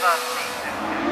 Trust me.